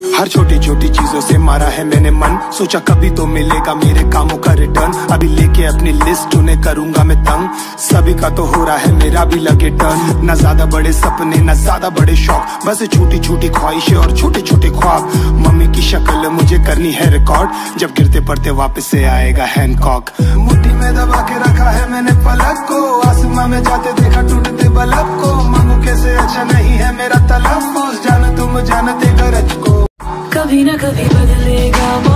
हर छोटी छोटी चीज़ों से मारा है मैंने मन। सोचा कभी तो मिलेगा, मेरे कामों का रिटर्न अभी लेके अपनी लिस्ट उन्हें करूँगा मैं तंग। सभी का तो हो रहा है, मेरा भी लगे टर्न न ज़्यादा बड़े सपने, न ज़्यादा बड़े शौक। बस छोटी छोटी ख्वाहिशें और छोटे छोटे ख्वाब। मम्मी की शक्ल मुझे करनी है रिकॉर्ड जब गिरते पड़ते वापस से आएगा हैंडकॉक मुट्ठी में दबा के रखा है मैंने पलक को। आसमां में जाते देखा टूटते बलब को। मांगू कैसे अच्छा नहीं है मेरा तलब कभी ना कभी बदलेगा